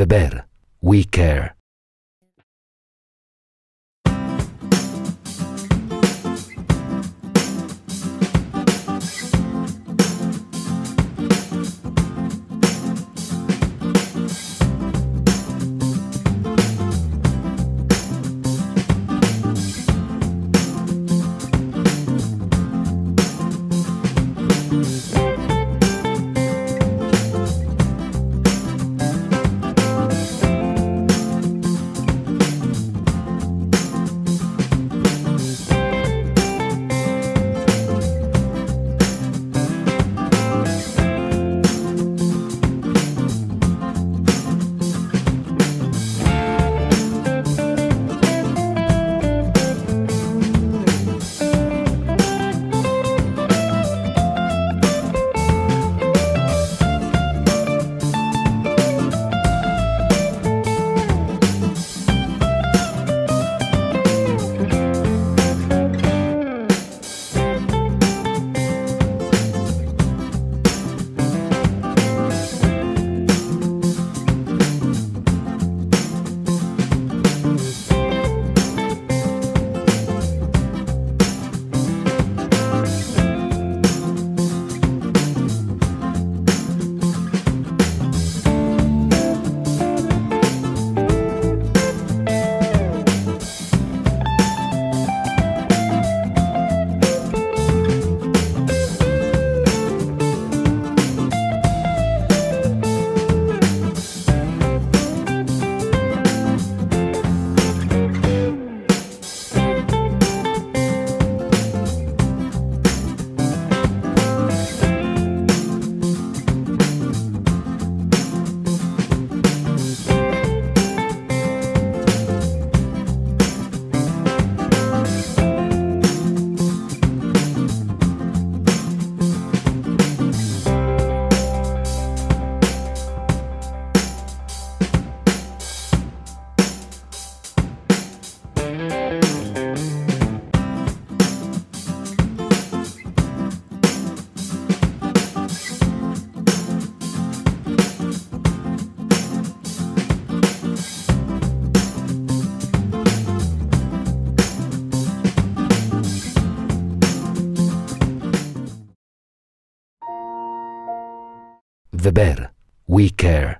Weber, we care. Weber, we care.